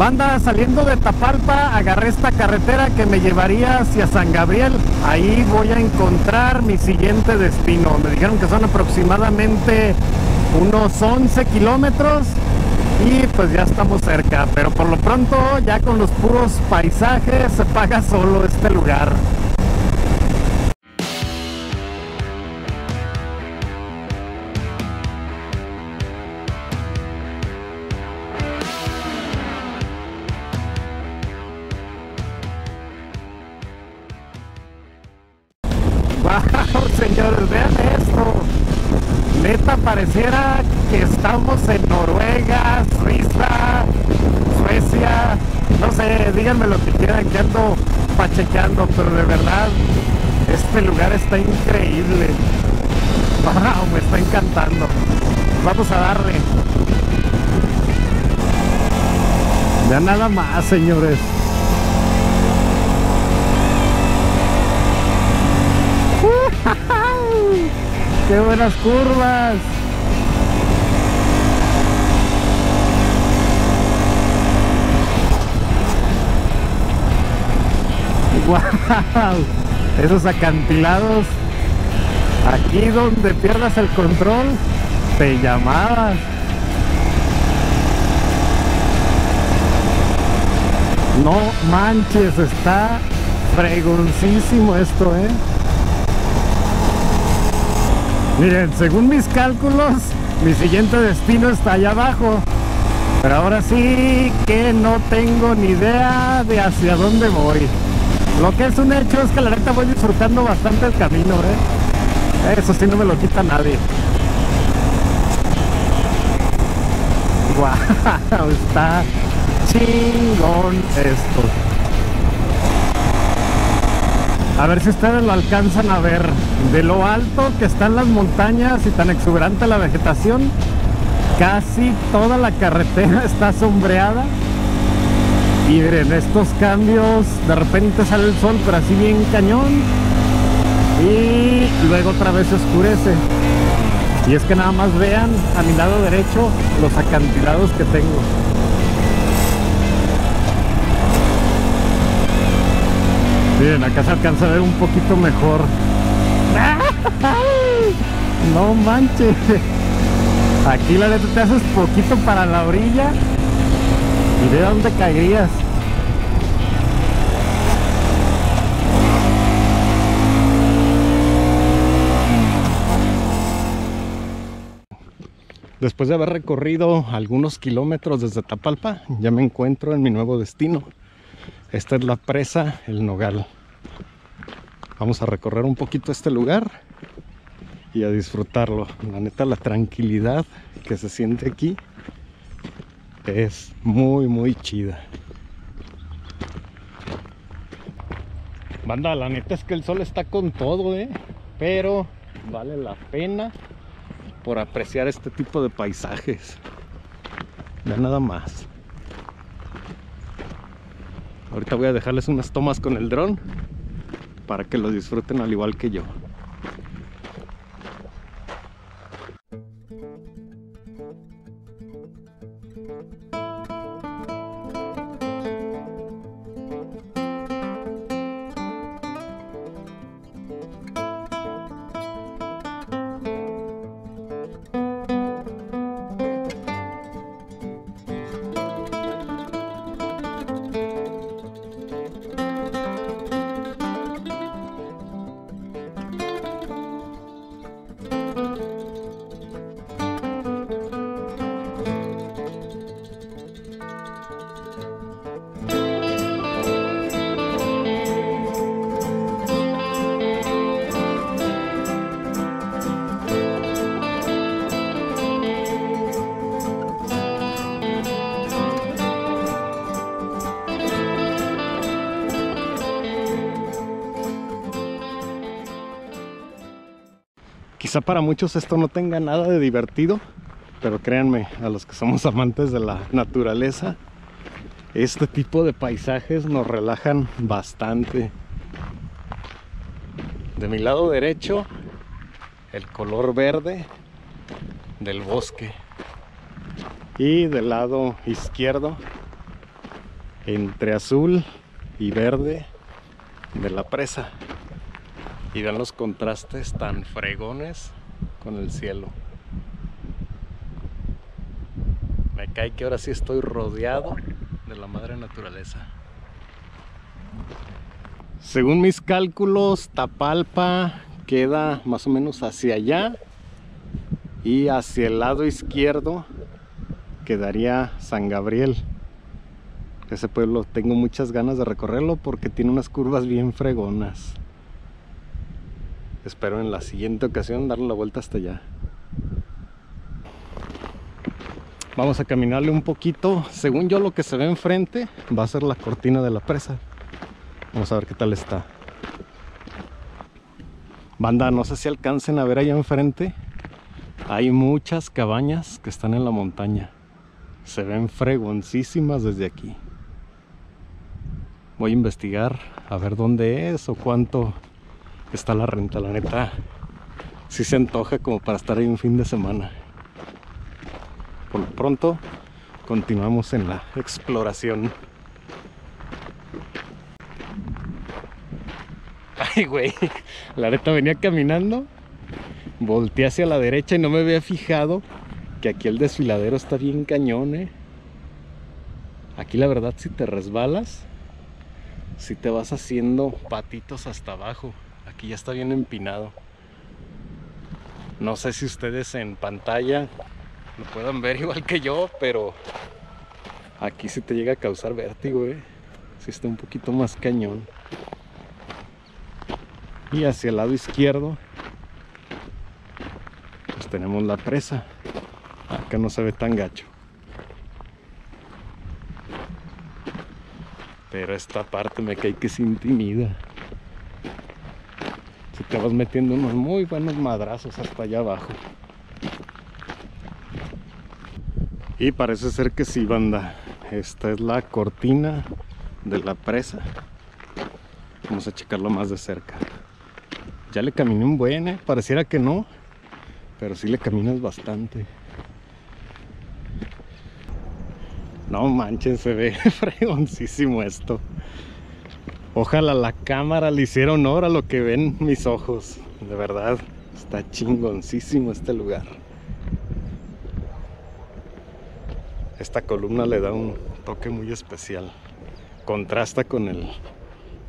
Banda, saliendo de Tapalpa, agarré esta carretera que me llevaría hacia San Gabriel. Ahí voy a encontrar mi siguiente destino. Me dijeron que son aproximadamente unos 11 kilómetros y pues ya estamos cerca. Pero por lo pronto, ya con los puros paisajes, se paga solo este lugar. Pareciera que estamos en Noruega, Suiza, Suecia. No sé, díganme lo que quieran, que ando pachequeando, pero de verdad, este lugar está increíble. Wow, me está encantando. Vamos a darle. Ya nada más, señores. ¡Qué buenas curvas! Esos acantilados. Aquí donde pierdas el control, te llamabas. No manches, está fregoncísimo esto, ¿eh? Miren, según mis cálculos, mi siguiente destino está allá abajo. Pero ahora sí que no tengo ni idea de hacia dónde voy. Lo que es un hecho es que la neta voy disfrutando bastante el camino, ¿eh? Eso sí no me lo quita nadie. Guau, está chingón esto. A ver si ustedes lo alcanzan a ver. De lo alto que están las montañas y tan exuberante la vegetación, casi toda la carretera está sombreada. Y miren, estos cambios, de repente sale el sol, pero así bien cañón. Y luego otra vez oscurece. Y es que nada más vean a mi lado derecho los acantilados que tengo. Miren, acá se alcanza a ver un poquito mejor. No manches. Aquí la neta te haces poquito para la orilla. Y de dónde caerías. Después de haber recorrido algunos kilómetros desde Tapalpa, ya me encuentro en mi nuevo destino. Esta es la presa El Nogal. Vamos a recorrer un poquito este lugar y a disfrutarlo. La neta, la tranquilidad que se siente aquí es muy, muy chida. Banda, la neta es que el sol está con todo, ¿eh? Pero vale la pena por apreciar este tipo de paisajes. Ya nada más. Ahorita voy a dejarles unas tomas con el dron para que lo disfruten al igual que yo. you Quizá para muchos esto no tenga nada de divertido, pero créanme, a los que somos amantes de la naturaleza, este tipo de paisajes nos relajan bastante. De mi lado derecho, el color verde del bosque. Y del lado izquierdo, entre azul y verde de la presa. Y vean los contrastes tan fregones con el cielo. Me cae que ahora sí estoy rodeado de la madre naturaleza. Según mis cálculos, Tapalpa queda más o menos hacia allá y hacia el lado izquierdo quedaría San Gabriel. Ese pueblo tengo muchas ganas de recorrerlo porque tiene unas curvas bien fregonas. Espero en la siguiente ocasión darle la vuelta hasta allá. Vamos a caminarle un poquito. Según yo lo que se ve enfrente va a ser la cortina de la presa. Vamos a ver qué tal está. Banda, no sé si alcancen a ver allá enfrente. Hay muchas cabañas que están en la montaña. Se ven fregoncísimas desde aquí. Voy a investigar a ver dónde es o cuánto está la renta. La neta, si se antoja como para estar ahí un fin de semana. Por lo pronto, continuamos en la exploración. Ay, güey, la neta venía caminando, volteé hacia la derecha y no me había fijado que aquí el desfiladero está bien cañón, eh. Aquí la verdad si te resbalas, si te vas haciendo patitos hasta abajo. Aquí ya está bien empinado. No sé si ustedes en pantalla lo puedan ver igual que yo, pero aquí se te llega a causar vértigo, ¿eh? Si está un poquito más cañón. Y hacia el lado izquierdo, pues tenemos la presa. Acá no se ve tan gacho. Pero esta parte me cae que se intimida. Vas metiendo unos muy buenos madrazos hasta allá abajo. Y parece ser que sí, banda. Esta es la cortina de la presa. Vamos a checarlo más de cerca. Ya le caminé un buen, ¿eh? Pareciera que no. Pero sí le caminas bastante. No manchen, se ve fregoncísimo esto. Ojalá la cámara le hiciera honor a lo que ven mis ojos. De verdad, está chingoncísimo este lugar. Esta columna le da un toque muy especial. Contrasta con el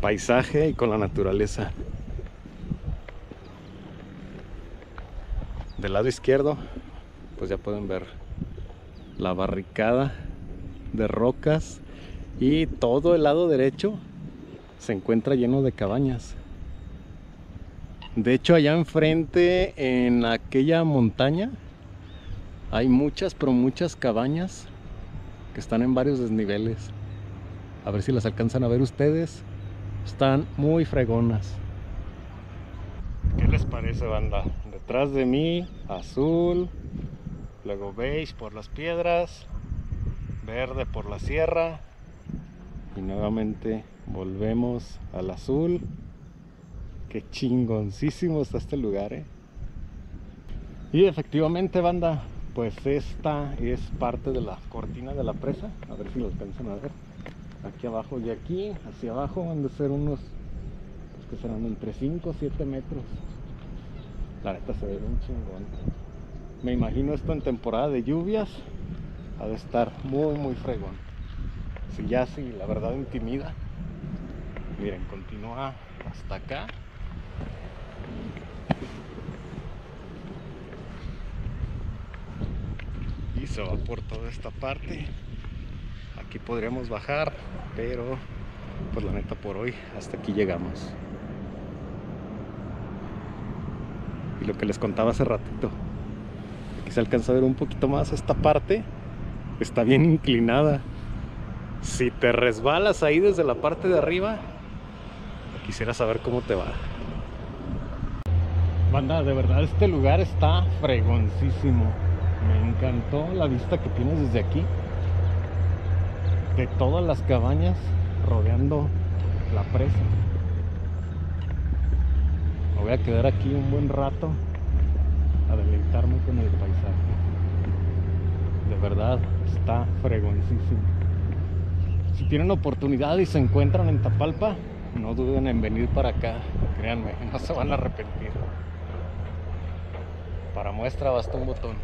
paisaje y con la naturaleza. Del lado izquierdo, pues ya pueden ver la barricada de rocas y todo el lado derecho se encuentra lleno de cabañas. De hecho, allá enfrente, en aquella montaña, hay muchas, pero muchas cabañas que están en varios desniveles. A ver si las alcanzan a ver ustedes. Están muy fregonas. ¿Qué les parece, banda? Detrás de mí, azul, luego beige por las piedras, verde por la sierra y nuevamente volvemos al azul. Qué chingoncísimo está este lugar ¿eh? y efectivamente banda pues esta es parte de la cortina de la presa. A ver si lo alcanzan a ver. Aquí abajo y aquí hacia abajo van a ser unos pues que serán entre 5 o 7 metros. La neta se ve un chingón. Me imagino esto en temporada de lluvias ha de estar muy muy fregón si ya sí la verdad intimida. Miren continúa hasta acá. Y se va por toda esta parte. Aquí podríamos bajar pero pues la neta por hoy hasta aquí llegamos. Y lo que les contaba hace ratito aquí se alcanza a ver un poquito más esta parte está bien inclinada. Si te resbalas ahí desde la parte de arriba, quisiera saber cómo te va. Banda, de verdad este lugar está fregoncísimo. Me encantó la vista que tienes desde aquí. De todas las cabañas rodeando la presa. Me voy a quedar aquí un buen rato a deleitarme con el paisaje de verdad está fregoncísimo. Si tienen oportunidad y se encuentran en Tapalpa, no duden en venir para acá, créanme, no se van a arrepentir. Para muestra basta un botón.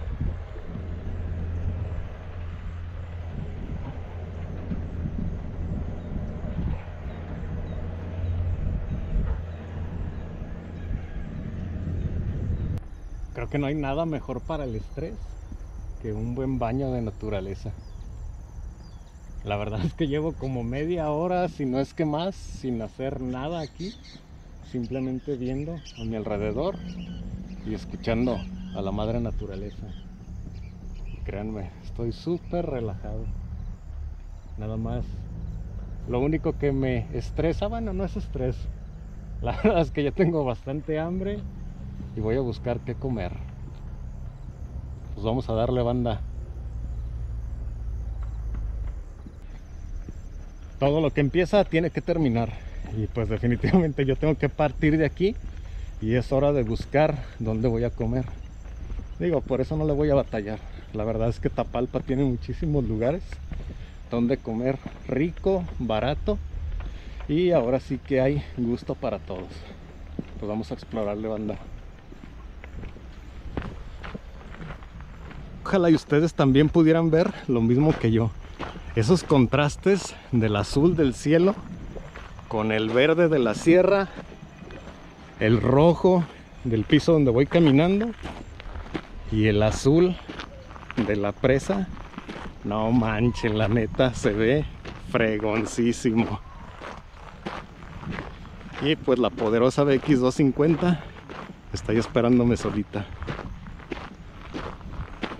Creo que no hay nada mejor para el estrés que un buen baño de naturaleza. La verdad es que llevo como media hora, si no es que más, sin hacer nada aquí. Simplemente viendo a mi alrededor y escuchando a la madre naturaleza. créanme, estoy súper relajado. Nada más. Lo único que me estresa, bueno, no es estrés. La verdad es que ya tengo bastante hambre y voy a buscar qué comer. Pues vamos a darle banda. Todo lo que empieza tiene que terminar. Y pues definitivamente yo tengo que partir de aquí y es hora de buscar dónde voy a comer. Digo por eso no le voy a batallar. La verdad es que Tapalpa tiene muchísimos lugares donde comer rico barato y ahora sí que hay gusto para todos. Pues vamos a explorarle banda. Ojalá y ustedes también pudieran ver lo mismo que yo esos contrastes del azul del cielo con el verde de la sierra, el rojo del piso donde voy caminando y el azul de la presa. No manchen, la neta se ve fregoncísimo. Y pues la poderosa BX250 está ahí esperándome solita.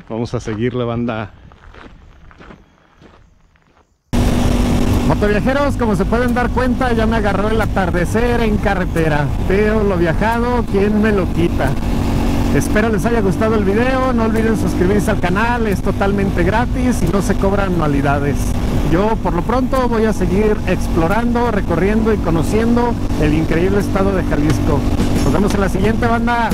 Vamos a seguir la banda Motoviajeros, como se pueden dar cuenta, ya me agarró el atardecer en carretera. Pero lo viajado, ¿quién me lo quita? Espero les haya gustado el video, no olviden suscribirse al canal, es totalmente gratis y no se cobran anualidades. Yo por lo pronto voy a seguir explorando, recorriendo y conociendo el increíble estado de Jalisco. Nos vemos en la siguiente banda.